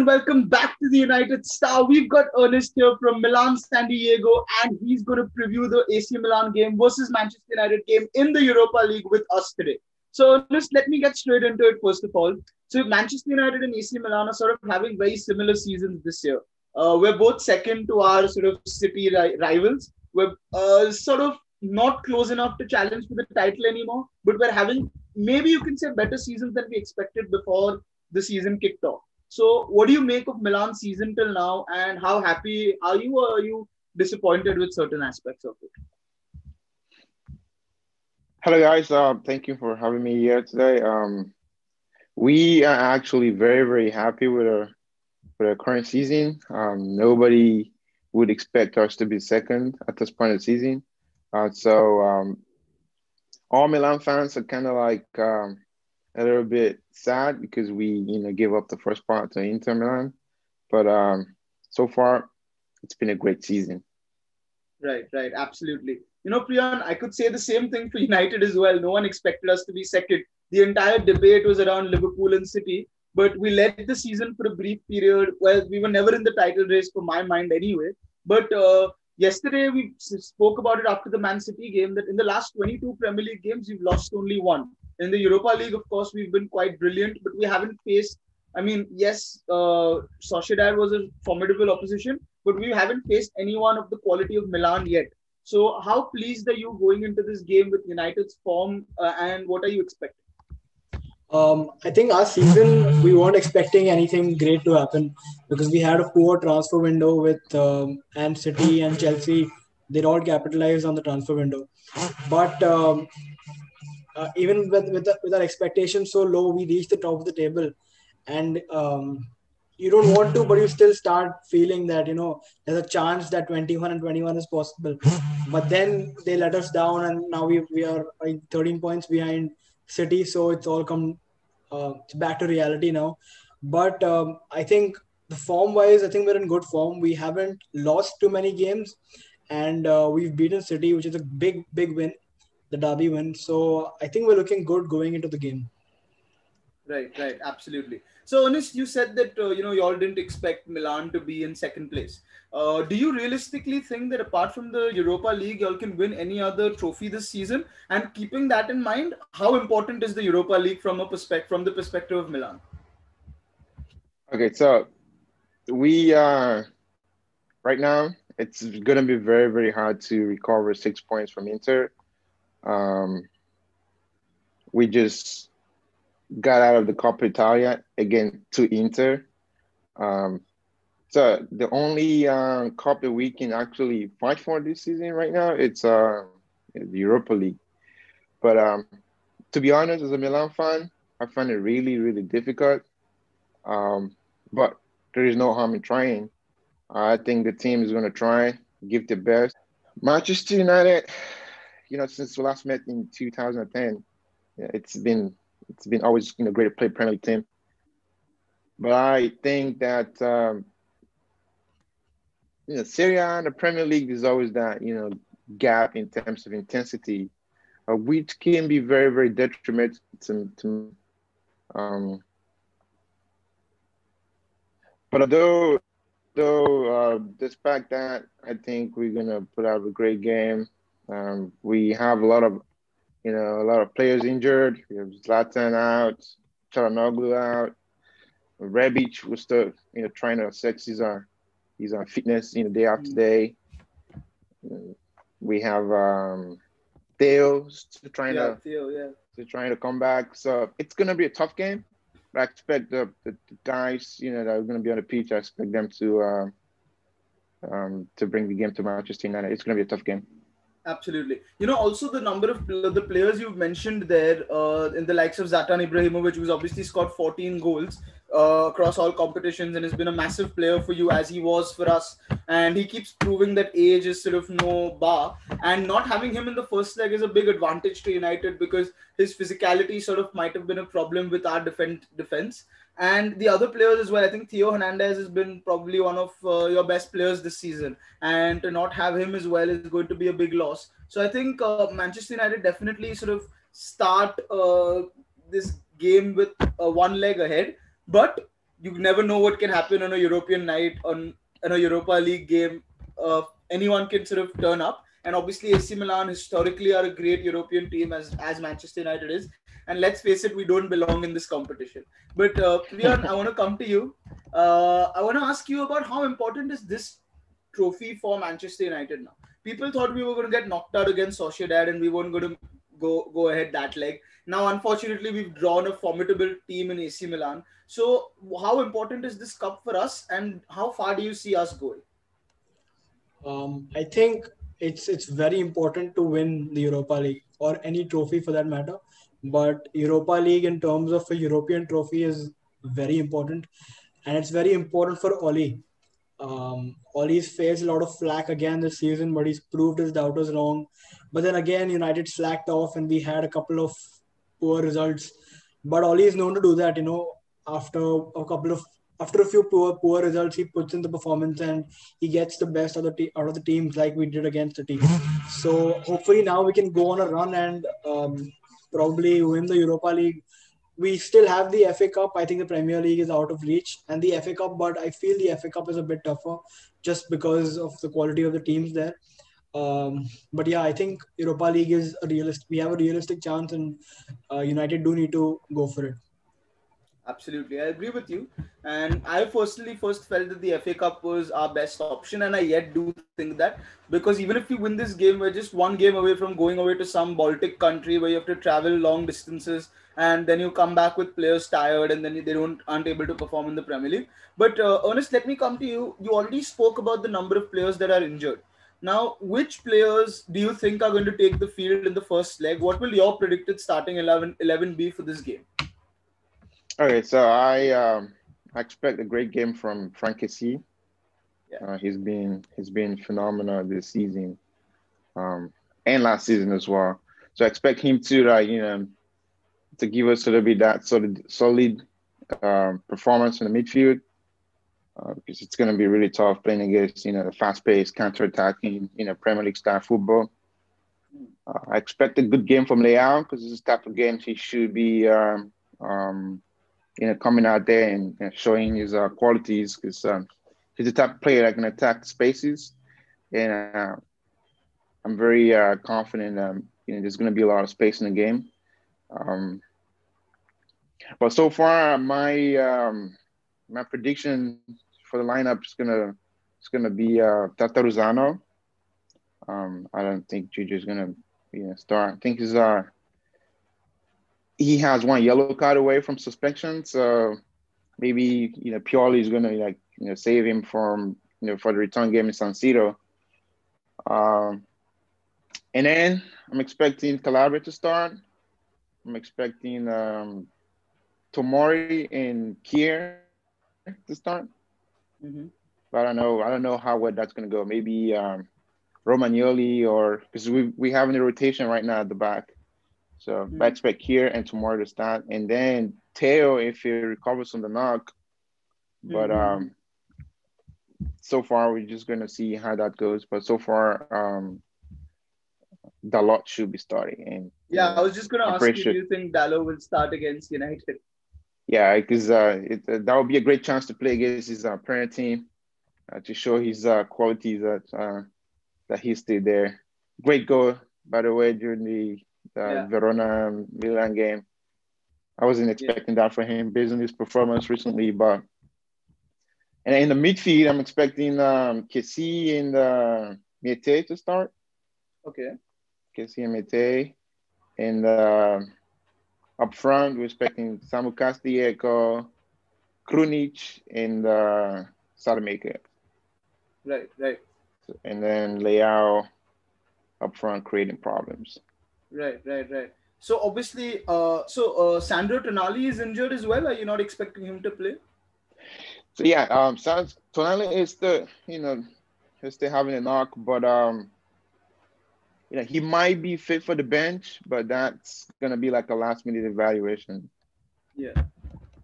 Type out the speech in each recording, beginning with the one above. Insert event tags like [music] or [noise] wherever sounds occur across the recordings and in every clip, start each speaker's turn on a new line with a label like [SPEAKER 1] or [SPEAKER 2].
[SPEAKER 1] and welcome back to the United Star. We've got Ernest here from Milan San Diego, and he's going to preview the AC Milan game versus Manchester United game in the Europa League with us today. So, Ernest, let me get straight into it first of all. So, Manchester United and AC Milan are sort of having very similar seasons this year. Uh, we're both second to our sort of city ri- rivals. We're uh, sort of not close enough to challenge for the title anymore, but we're having maybe you can say better seasons than we expected before the season kicked off. So, what do you make of Milan season till now, and how happy are you, or are you disappointed with certain aspects of it?
[SPEAKER 2] Hello, guys. Uh, thank you for having me here today. Um, we are actually very, very happy with our with our current season. Um, nobody would expect us to be second at this point of the season. Uh, so um, all Milan fans are kind of like um, a little bit sad because we, you know, gave up the first part to Inter Milan. But um, so far, it's been a great season.
[SPEAKER 1] Right, right, absolutely. You know, Priyan, I could say the same thing for United as well. No one expected us to be second. The entire debate was around Liverpool and City, but we led the season for a brief period. Well, we were never in the title race for my mind anyway. But uh, yesterday we spoke about it after the Man City game that in the last 22 Premier League games, we've lost only one. In the Europa League, of course, we've been quite brilliant, but we haven't faced. I mean, yes, uh, Sociedad was a formidable opposition, but we haven't faced anyone of the quality of Milan yet. So, how pleased are you going into this game with United's form, uh, and what are you expecting?
[SPEAKER 3] Um, I think our season we weren't expecting anything great to happen because we had a poor transfer window with um, and City and Chelsea. They'd all capitalized on the transfer window, but um, uh, even with with, with our expectations so low, we reach the top of the table, and um, you don't want to, but you still start feeling that you know there's a chance that 21 and 21 is possible. But then they let us down, and now we we are like 13 points behind City, so it's all come uh, back to reality now. But um, I think the form wise, I think we're in good form. We haven't lost too many games, and uh, we've beaten City, which is a big big win, the derby win. So I think we're looking good going into the game.
[SPEAKER 1] Right, right, absolutely. So, Ernest, you said that uh, you know you all didn't expect Milan to be in second place. Uh, do you realistically think that apart from the Europa League, y'all can win any other trophy this season? And keeping that in mind, how important is the Europa League from a perspective from the perspective of Milan?
[SPEAKER 2] Okay, so we uh, right now it's going to be very very hard to recover six points from Inter. Um, we just got out of the Coppa Italia again to Inter. Um, so the only uh, cup that we can actually fight for this season right now it's uh, the Europa League. But um, to be honest, as a Milan fan, I find it really really difficult. Um, but there is no harm in trying. I think the team is going to try, give the best. Manchester United, you know, since we last met in 2010, it's been it's been always you know great to play Premier League team. But I think that um, you know Serie A and the Premier League is always that you know gap in terms of intensity, uh, which can be very very detrimental to, to um, but although though uh, despite that, I think we're gonna put out a great game. Um, we have a lot of you know, a lot of players injured. We have Zlatan out, Calhanoglu out. Rebic was still, you know, trying to assess his uh, his uh, fitness, you know, day after day. We have um, Theo still trying
[SPEAKER 1] Yeah,
[SPEAKER 2] to
[SPEAKER 1] Theo, yeah.
[SPEAKER 2] still trying to come back. So it's gonna be a tough game. But I expect the, the, the guys, you know, that are gonna be on the pitch. I expect them to uh, um, to bring the game to Manchester United. It's gonna be a tough game.
[SPEAKER 1] Absolutely. You know, also the number of pl- the players you've mentioned there, uh, in the likes of Zlatan Ibrahimovic, who's obviously scored 14 goals uh, across all competitions and has been a massive player for you as he was for us. And he keeps proving that age is sort of no bar. And not having him in the first leg is a big advantage to United because his physicality sort of might have been a problem with our defend- defense. And the other players as well. I think Theo Hernandez has been probably one of uh, your best players this season. And to not have him as well is going to be a big loss. So I think uh, Manchester United definitely sort of start uh, this game with one leg ahead. But you never know what can happen on a European night on, on a Europa League game. Uh, anyone can sort of turn up. And obviously, AC Milan historically are a great European team as, as Manchester United is. And let's face it, we don't belong in this competition. But uh, Priyan, I want to come to you. Uh, I want to ask you about how important is this trophy for Manchester United now? People thought we were going to get knocked out against Sociedad and we weren't going to go go ahead that leg. Now, unfortunately, we've drawn a formidable team in AC Milan. So, how important is this cup for us, and how far do you see us going?
[SPEAKER 3] Um, I think it's it's very important to win the Europa League or any trophy for that matter. But Europa League, in terms of a European trophy, is very important, and it's very important for Ole. Um, Ole's faced a lot of flack again this season, but he's proved his doubters wrong. But then again, United slacked off, and we had a couple of poor results. But Ole is known to do that. You know, after a couple of after a few poor poor results, he puts in the performance and he gets the best of the te- out of the teams, like we did against the team. So hopefully now we can go on a run and um, probably win the Europa League. We still have the FA Cup. I think the Premier League is out of reach, and the FA Cup. But I feel the FA Cup is a bit tougher, just because of the quality of the teams there. Um, but yeah, I think Europa League is a realistic. We have a realistic chance, and uh, United do need to go for it.
[SPEAKER 1] Absolutely, I agree with you. And I personally first felt that the FA Cup was our best option, and I yet do think that because even if we win this game, we're just one game away from going away to some Baltic country where you have to travel long distances, and then you come back with players tired, and then they don't aren't able to perform in the Premier League. But uh, Ernest, let me come to you. You already spoke about the number of players that are injured. Now, which players do you think are going to take the field in the first leg? What will your predicted starting 11, 11 be for this game?
[SPEAKER 2] Okay, so I um, I expect a great game from Franck Kessie. Yeah. Uh, he's been he's been phenomenal this season, um, and last season as well. So I expect him to uh, you know to give us a little bit that sort of solid um, performance in the midfield uh, because it's going to be really tough playing against you know the fast-paced, counter-attacking, you know Premier League style football. Uh, I expect a good game from Leao because this is the type of game he should be um, um, you know, coming out there and you know, showing his uh, qualities because um, he's the type player that can attack spaces, and uh, I'm very uh, confident. Um, you know, there's going to be a lot of space in the game. Um, but so far, my um, my prediction for the lineup is gonna it's gonna be uh, Tatarusanu. Um, I don't think Juju's gonna you know start. I think he's uh he has one yellow card away from suspension, so maybe you know Pioli is going to like you know save him from you know for the return game in San Siro. Um, and then I'm expecting Calabria to start. I'm expecting um, Tomori and Kjaer to start. Mm-hmm. But I don't know. I don't know how well that's going to go. Maybe um, Romagnoli or because we we have a rotation right now at the back. So mm-hmm. I expect Kjaer and Tomori to start, and then Theo if he recovers from the knock. But mm-hmm. um, so far we're just gonna see how that goes. But so far, um, Dalot should be starting. And
[SPEAKER 1] yeah, I was just gonna ask you, do you think Dalot will start against United?
[SPEAKER 2] Yeah, because uh, it, uh, that would be a great chance to play against his uh, parent team uh, to show his uh, qualities that uh, that he stayed there. Great goal, by the way, during the the yeah. Verona Milan game. I wasn't expecting yeah. that for him based on his performance recently, but and in the midfield, I'm expecting um, Kessie and uh, Meite to start.
[SPEAKER 1] Okay.
[SPEAKER 2] Kessie and Meite. And uh, up front, we're expecting Samu Castillejo, Krunic, and uh, Saelemaekers.
[SPEAKER 1] Right, right.
[SPEAKER 2] And then Leao up front creating problems.
[SPEAKER 1] Right, right, right. So obviously, uh, so uh, Sandro Tonali is injured as well. Are you not expecting him to play?
[SPEAKER 2] So yeah, um, Tonali is the you know he's still having a knock, but um, you know he might be fit for the bench, but that's gonna be like a last minute evaluation.
[SPEAKER 1] Yeah,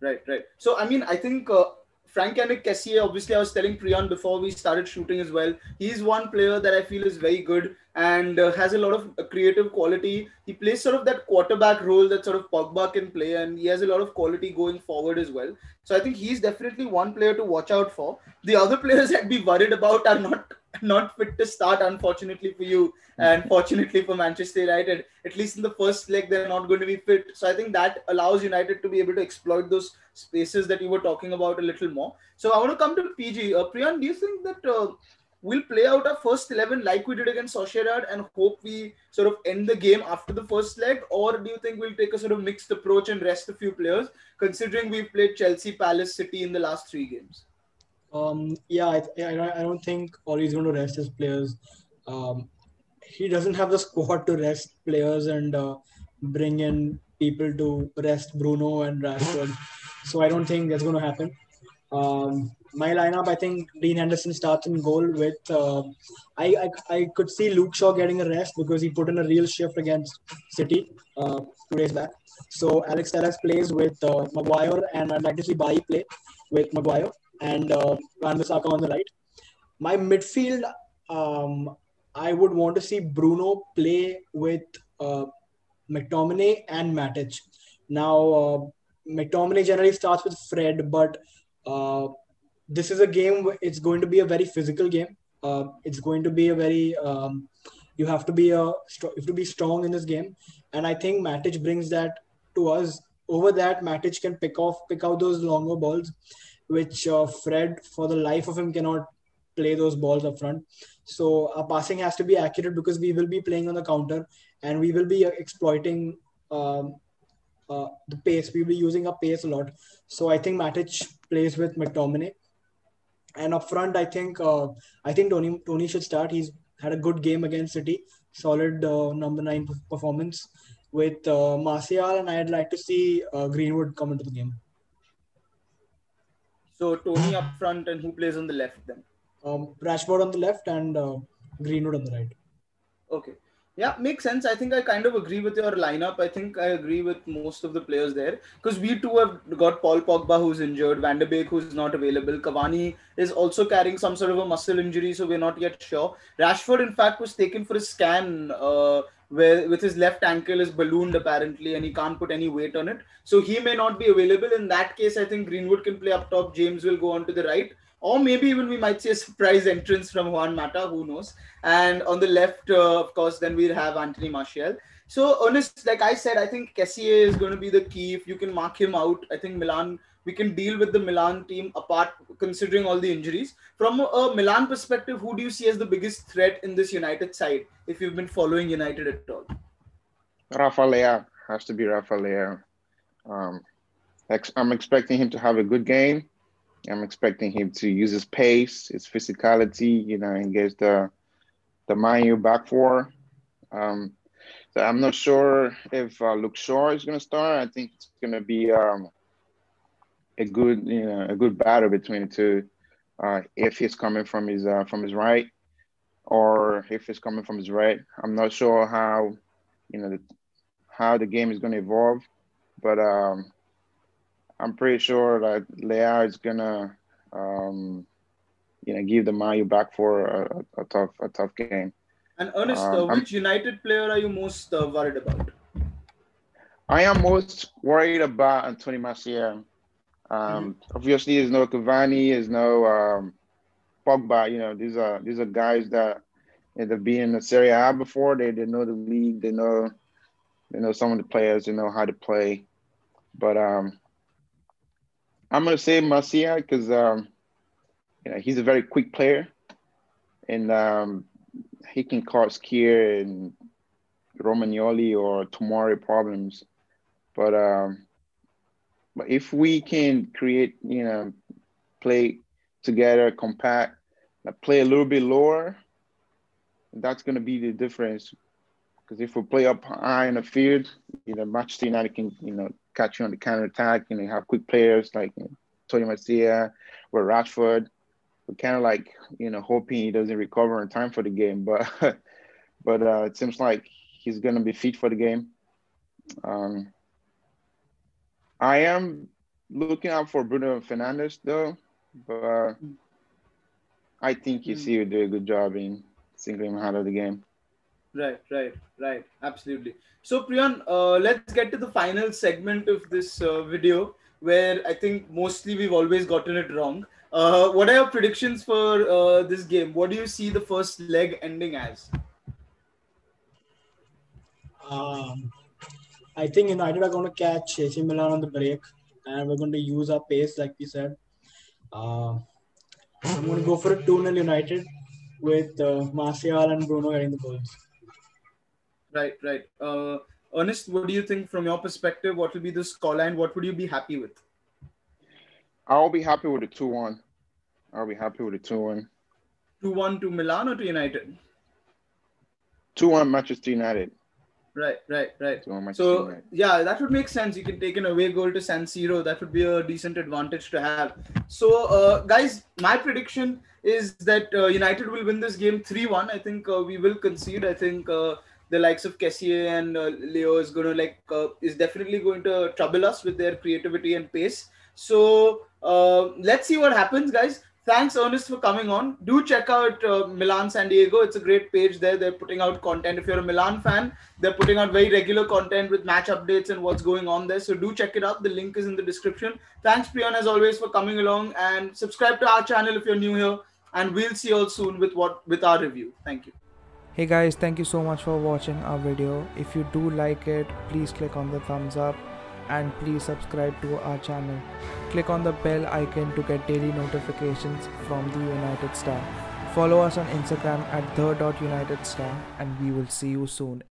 [SPEAKER 1] right, right. So I mean, I think uh, Franck-Yannick Kessié, obviously, I was telling Priyan before we started shooting as well. He's one player that I feel is very good and uh, has a lot of uh, creative quality. He plays sort of that quarterback role that sort of Pogba can play, and he has a lot of quality going forward as well. So I think he's definitely one player to watch out for. The other [laughs] players I'd be worried about are not [laughs] not fit to start, unfortunately for you, and fortunately for Manchester United. At least in the first leg, they're not going to be fit. So I think that allows United to be able to exploit those spaces that you were talking about a little more. So I want to come to PG. Uh, Priyan, do you think that uh, we'll play out our first 11 like we did against Sociedad and hope we sort of end the game after the first leg? Or do you think we'll take a sort of mixed approach and rest a few players, considering we've played Chelsea, Palace, City in the last three games?
[SPEAKER 3] Um, yeah, I, I, I don't think Ole's going to rest his players. Um, he doesn't have the squad to rest players and uh, bring in people to rest Bruno and Rashford. So I don't think that's going to happen. Um, my lineup, I think Dean Henderson starts in goal with. Uh, I, I, I could see Luke Shaw getting a rest because he put in a real shift against City uh, two days back. So Alex Telles plays with uh, Maguire, and I'd like to see Bailly play with Maguire and uh, Wan-Bissaka on the right. My midfield, um, I would want to see Bruno play with uh, McTominay and Matic. Now, uh, McTominay generally starts with Fred, but uh, this is a game. It's going to be a very physical game. Uh, it's going to be a very um, you have to be a you have to be strong in this game, and I think Matic brings that to us. Over that, Matic can pick off pick out those longer balls, which uh, Fred, for the life of him, cannot play those balls up front. So our passing has to be accurate because we will be playing on the counter and we will be exploiting um, uh, the pace. We'll be using our pace a lot. So I think Matic plays with McTominay. And up front, I think uh, I think Tony Tony should start. He's had a good game against City, solid uh, number nine performance with uh, Martial, and I'd like to see uh, Greenwood come into the game.
[SPEAKER 1] So Tony up front, and who plays on the left then?
[SPEAKER 3] Um, Rashford on the left and uh, Greenwood on the right.
[SPEAKER 1] Okay. Yeah, makes sense. I think I kind of agree with your lineup. I think I agree with most of the players there because we too have got Paul Pogba who's injured, Van de Beek who's not available, Cavani is also carrying some sort of a muscle injury, so we're not yet sure. Rashford, in fact, was taken for a scan uh, where with his left ankle is ballooned apparently, and he can't put any weight on it, so he may not be available. In that case, I think Greenwood can play up top. James will go on to the right or maybe even we might see a surprise entrance from Juan Mata, who knows. And on the left, uh, of course, then we'll have Anthony Martial. So, Ernest, like I said, I think Kessié is going to be the key. If you can mark him out, I think Milan, we can deal with the Milan team apart, considering all the injuries. From a Milan perspective, who do you see as the biggest threat in this United side, if you've been following United at all?
[SPEAKER 2] Rafa has to be Rafa. Um, I'm expecting him to have a good game. I'm expecting him to use his pace, his physicality, you know, and get the the Manu back four. Um, so I'm not sure if uh, Luke Shaw is going to start. I think it's going to be um, a good, you know, a good battle between the two. Uh, if he's coming from his uh, from his right, or if he's coming from his right, I'm not sure how, you know, the, how the game is going to evolve. But um, I'm pretty sure that Leao is gonna, um, you know, give the Mayu back for a, a, tough, a tough game.
[SPEAKER 1] And Ernest, um, uh, which I'm, United player are you most uh, worried about?
[SPEAKER 2] I am most worried about Anthony Martial. Um, mm-hmm. Obviously, there's no Cavani, there's no um, Pogba. You know, these are these are guys that they've been in the Serie A before. They they know the league. They know they know some of the players. They know how to play. But um, I'm gonna say Martial because um, you know he's a very quick player, and um, he can cause Kjaer and Romagnoli or Tomori problems. But um, but if we can create, you know, play together, compact, play a little bit lower, that's gonna be the difference. Because if we play up high in the field, you know, Manchester United can, you know, catch you on the counter attack. You know, have quick players like you know, Tony Martial or Rashford. We're kind of like you know hoping he doesn't recover in time for the game, but [laughs] but uh, it seems like he's gonna be fit for the game. Um, I am looking out for Bruno Fernandes though. but I think you see you do a good job in singling him out of the game.
[SPEAKER 1] Right, right, right. Absolutely. So, Priyan, uh, let's get to the final segment of this uh, video where I think mostly we've always gotten it wrong. Uh, what are your predictions for uh, this game? What do you see the first leg ending as?
[SPEAKER 3] Um, I think United are going to catch AC Milan on the break, and we're going to use our pace, like we said. Uh, I'm going to go for a 2 0 United with uh, Martial and Bruno getting the goals.
[SPEAKER 1] Right, right. Uh, Ernest, what do you think from your perspective? What will be the scoreline? What would you be happy with?
[SPEAKER 2] I'll be happy with a 2 1. I'll be happy with a 2 1.
[SPEAKER 1] 2 1 to Milan or to United?
[SPEAKER 2] 2 1 Manchester United.
[SPEAKER 1] Right, right, right.
[SPEAKER 2] So,
[SPEAKER 1] so yeah, that would make sense. You can take an away goal to San Siro. That would be a decent advantage to have. So, uh, guys, my prediction is that uh, United will win this game 3-1. I think uh, we will concede. I think uh, the likes of Kessie and uh, Leao is going to like uh, is definitely going to trouble us with their creativity and pace. So let's see what happens, guys thanks ernest for coming on. Do check out uh, milan san diego. It's a great page there. They're putting out content. If you're a milan fan they're putting out very regular content with match updates and what's going on there. So do check it out. The link is in the description. Thanks priyan as always for coming along. And subscribe to our channel if you're new here. And we'll see you all soon with what with our review. Thank you.
[SPEAKER 4] Hey guys. Thank you so much for watching our video. If you do like it please click on the thumbs up and please subscribe to our channel. Click on the bell icon to get daily notifications from the United Star. Follow us on Instagram at the.united star and we will see you soon.